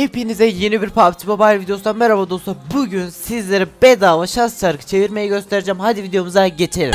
Hepinize yeni bir PUBG Mobile videosundan merhaba dostlar. Bugün sizlere bedava şans şarkı çevirmeyi göstereceğim. Hadi videomuza geçelim.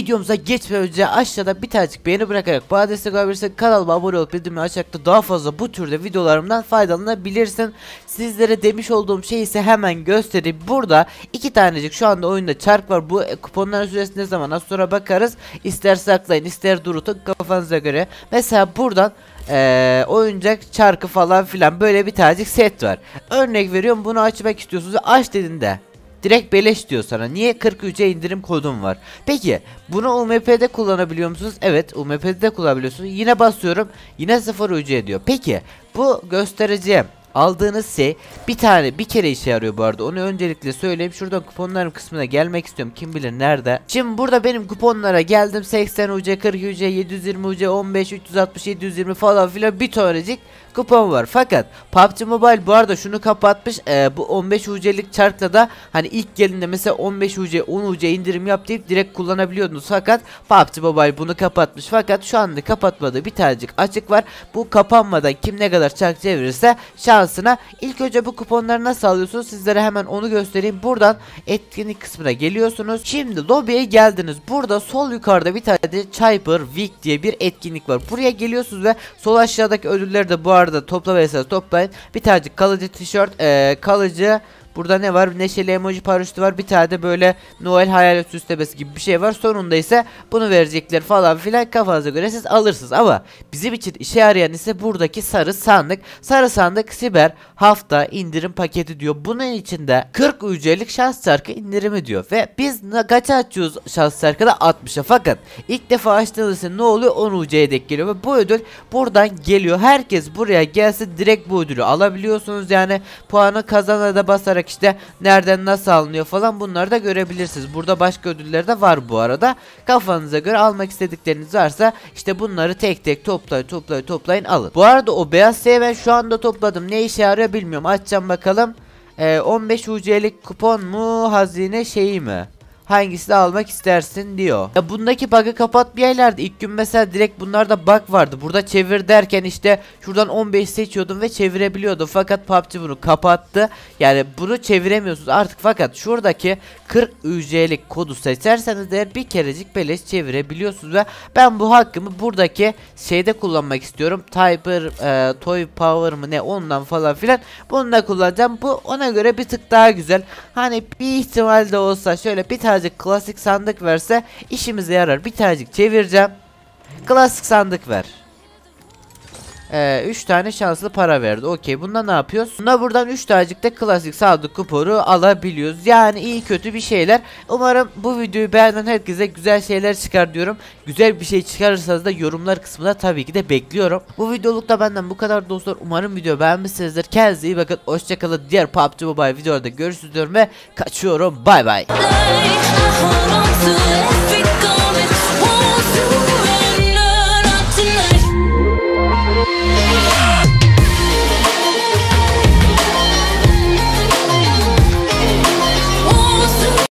Videomuza geçmeden önce aşağıda bir tanecik beğeni bırakarak bana destek olabilirsin. Kanalıma abone olup bildirimleri açmakta daha fazla bu türde videolarımdan faydalanabilirsin. Sizlere demiş olduğum şey ise hemen göstereyim. Burada iki tanecik şu anda oyunda çark var. Bu kuponların süresi ne zaman az sonra bakarız. İster saklayın ister durutun kafanıza göre. Mesela buradan ee, oyuncak çarkı falan filan böyle bir tanecik set var. Örnek veriyorum bunu açmak istiyorsunuz. Aç dediğinde Direkt beleş diyor sana. Niye 43'e indirim kodum var? Peki bunu UMP'de kullanabiliyor musunuz? Evet UMP'de kullanabiliyorsunuz. Yine basıyorum. Yine 0 UC diyor. Peki bu göstereceğim aldığınız şey bir tane bir kere işe yarıyor bu arada onu öncelikle söyleyeyim şuradan kuponlarım kısmına gelmek istiyorum kim bilir nerede şimdi burada benim kuponlara geldim 80 UC 40 UC 720 UC 15 360 720 falan filan bir tanecik kupon var. Fakat PUBG Mobile bu arada şunu kapatmış ee, bu 15 UC'lik çarkla da hani ilk gelinde mesela 15 UC 10 UC indirim yap deyip direkt kullanabiliyordunuz. Fakat PUBG Mobile bunu kapatmış. Fakat şu anda kapatmadığı bir tanecik açık var. Bu kapanmadan kim ne kadar çark çevirirse şansına. İlk önce bu kuponları nasıl alıyorsunuz? Sizlere hemen onu göstereyim. Buradan etkinlik kısmına geliyorsunuz. Şimdi lobiye geldiniz. Burada sol yukarıda bir tane de Cyber Week diye bir etkinlik var. Buraya geliyorsunuz ve sol aşağıdaki ödülleri de bu arada topla ve esas toplayın. Bir tanecik kalıcı tişört, e, kalıcı Burada ne var? Neşeli emoji paraşütü var. Bir tane de böyle Noel hayalet süslemesi gibi bir şey var. Sonunda ise bunu verecekler falan filan kafanıza göre siz alırsınız. Ama bizim için işe yarayan ise buradaki sarı sandık. Sarı sandık siber hafta indirim paketi diyor. Bunun içinde 40 ücretlik şans çarkı indirimi diyor. Ve biz kaça açıyoruz şans çarkı da 60'a. Fakat ilk defa açtığınızda ne oluyor? 10 UC'ye denk geliyor. Ve bu ödül buradan geliyor. Herkes buraya gelse direkt bu ödülü alabiliyorsunuz. Yani puanı kazana da basarak işte nereden nasıl alınıyor falan bunları da görebilirsiniz. Burada başka ödüller de var bu arada. Kafanıza göre almak istedikleriniz varsa işte bunları tek tek toplayın toplayın toplayın alın. Bu arada o beyaz şeyi ben şu anda topladım. Ne işe yarıyor bilmiyorum. Açacağım bakalım. Ee, 15 UC'lik kupon mu hazine şeyi mi? Hangisini almak istersin diyor. Ya bundaki bug'ı kapatmayaylardı. İlk gün mesela direkt bunlarda bug vardı. Burada çevir derken işte şuradan 15 seçiyordum ve çevirebiliyordum. Fakat PUBG bunu kapattı. Yani bunu çeviremiyorsunuz artık. Fakat şuradaki 40 UC'lik kodu seçerseniz eğer bir kerecik beleş çevirebiliyorsunuz ve ben bu hakkımı buradaki şeyde kullanmak istiyorum. Typer, e, Toy Power mı ne ondan falan filan. Bunu da kullanacağım. Bu ona göre bir tık daha güzel. Hani bir ihtimal de olsa şöyle bir tane tanecik klasik sandık verse işimize yarar. Bir tanecik çevireceğim. Klasik sandık ver. 3 ee, tane şanslı para verdi. Okey. Bunda ne yapıyoruz? Bunda buradan 3 tanecik klasik sandık kuponu alabiliyoruz. Yani iyi kötü bir şeyler. Umarım bu videoyu beğenen herkese güzel şeyler çıkar diyorum. Güzel bir şey çıkarırsanız da yorumlar kısmında tabii ki de bekliyorum. Bu videolukta benden bu kadar dostlar. Umarım video beğenmişsinizdir. Kendinize iyi bakın. Hoşçakalın. Diğer PUBG Mobile videolarda görüşürüz diyorum ve kaçıyorum. Bay bay.